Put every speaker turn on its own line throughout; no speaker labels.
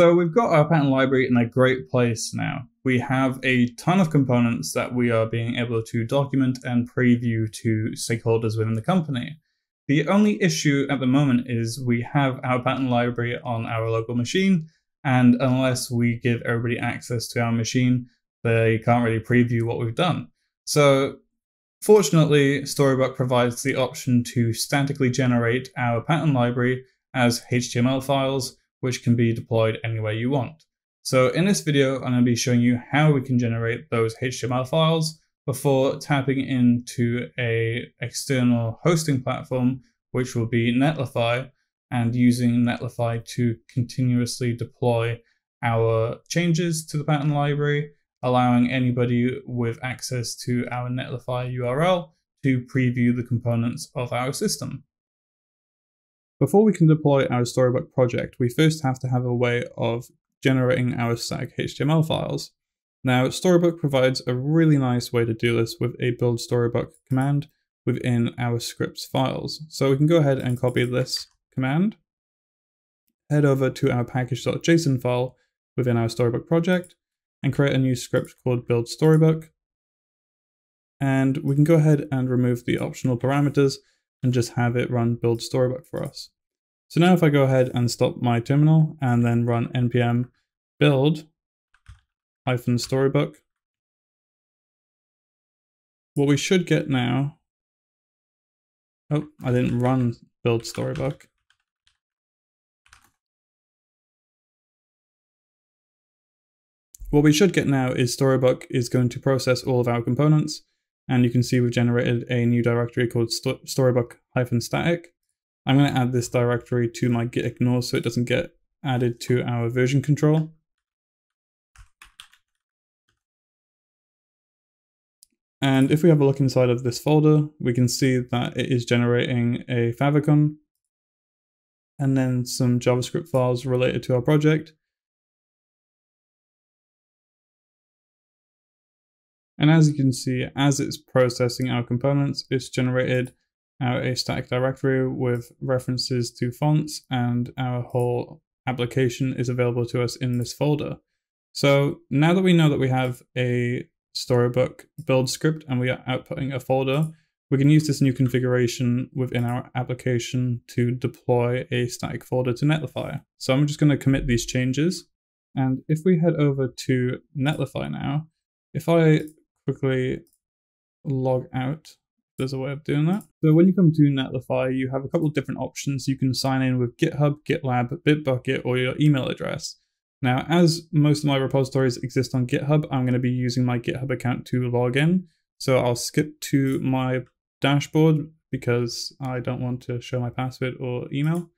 So we've got our pattern library in a great place now. We have a ton of components that we are being able to document and preview to stakeholders within the company. The only issue at the moment is we have our pattern library on our local machine, and unless we give everybody access to our machine, they can't really preview what we've done. So fortunately, Storybook provides the option to statically generate our pattern library as HTML files, which can be deployed anywhere you want. So in this video, I'm going to be showing you how we can generate those HTML files before tapping into a external hosting platform, which will be Netlify, and using Netlify to continuously deploy our changes to the pattern library, allowing anybody with access to our Netlify URL to preview the components of our system. Before we can deploy our Storybook project, we first have to have a way of generating our static HTML files. Now, Storybook provides a really nice way to do this with a build Storybook command within our scripts files. So we can go ahead and copy this command, head over to our package.json file within our Storybook project, and create a new script called build Storybook. And we can go ahead and remove the optional parameters and just have it run build storybook for us. So now if I go ahead and stop my terminal and then run npm build hyphen storybook, what we should get now, oh, I didn't run build storybook. What we should get now is Storybook is going to process all of our components and you can see we've generated a new directory called st storybook-static. I'm going to add this directory to my git ignore so it doesn't get added to our version control. And if we have a look inside of this folder, we can see that it is generating a favicon and then some JavaScript files related to our project. And as you can see, as it's processing our components, it's generated out a static directory with references to fonts and our whole application is available to us in this folder. So now that we know that we have a storybook build script and we are outputting a folder, we can use this new configuration within our application to deploy a static folder to Netlify. So I'm just going to commit these changes. And if we head over to Netlify now, if I quickly log out. There's a way of doing that. So when you come to Netlify, you have a couple of different options. You can sign in with GitHub, GitLab, Bitbucket, or your email address. Now, as most of my repositories exist on GitHub, I'm going to be using my GitHub account to log in. So I'll skip to my dashboard because I don't want to show my password or email.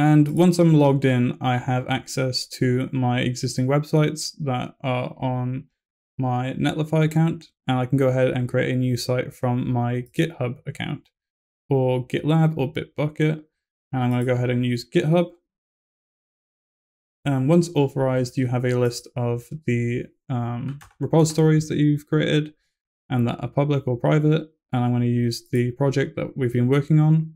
And once I'm logged in, I have access to my existing websites that are on my Netlify account, and I can go ahead and create a new site from my GitHub account, or GitLab, or Bitbucket, and I'm going to go ahead and use GitHub. And once authorized, you have a list of the um, repositories that you've created and that are public or private, and I'm going to use the project that we've been working on.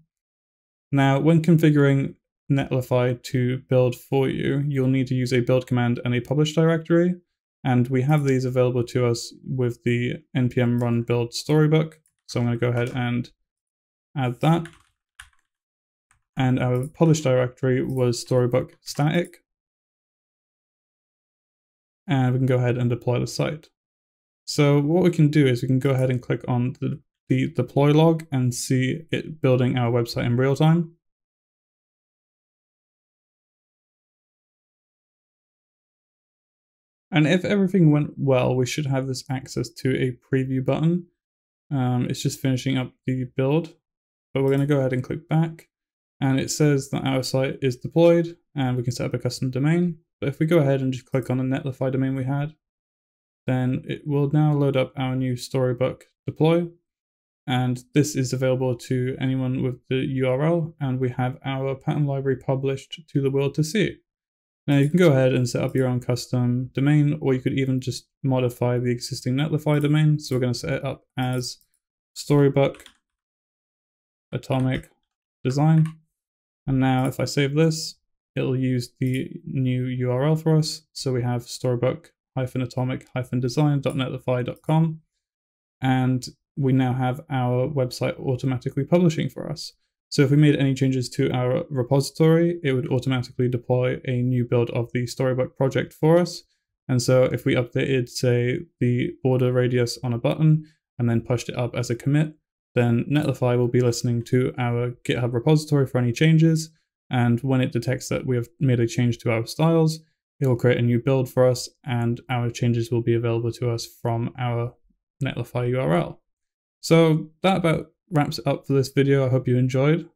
Now, when configuring Netlify to build for you, you'll need to use a build command and a publish directory. And we have these available to us with the npm run build storybook. So I'm going to go ahead and add that. And our publish directory was storybook static. And we can go ahead and deploy the site. So what we can do is we can go ahead and click on the, the deploy log and see it building our website in real time. And if everything went well, we should have this access to a preview button. Um, it's just finishing up the build, but we're going to go ahead and click back. And it says that our site is deployed and we can set up a custom domain. But if we go ahead and just click on the Netlify domain we had, then it will now load up our new Storybook deploy. And this is available to anyone with the URL. And we have our pattern library published to the world to see. Now you can go ahead and set up your own custom domain, or you could even just modify the existing Netlify domain. So we're going to set it up as Storybook Atomic Design. And now if I save this, it'll use the new URL for us. So we have storybook-atomic-design.netlify.com. And we now have our website automatically publishing for us. So if we made any changes to our repository, it would automatically deploy a new build of the Storybook project for us. And so if we updated, say, the border radius on a button and then pushed it up as a commit, then Netlify will be listening to our GitHub repository for any changes. And when it detects that we have made a change to our styles, it will create a new build for us and our changes will be available to us from our Netlify URL. So that about wraps it up for this video. I hope you enjoyed.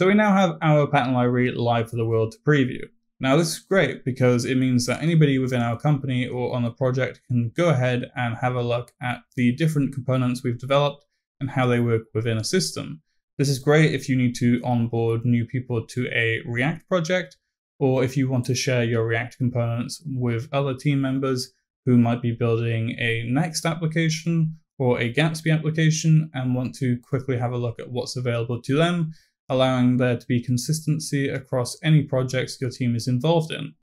So we now have our pattern library live for the world to preview. Now this is great because it means that anybody within our company or on the project can go ahead and have a look at the different components we've developed and how they work within a system. This is great if you need to onboard new people to a React project or if you want to share your React components with other team members who might be building a Next application or a Gatsby application and want to quickly have a look at what's available to them allowing there to be consistency across any projects your team is involved in.